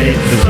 This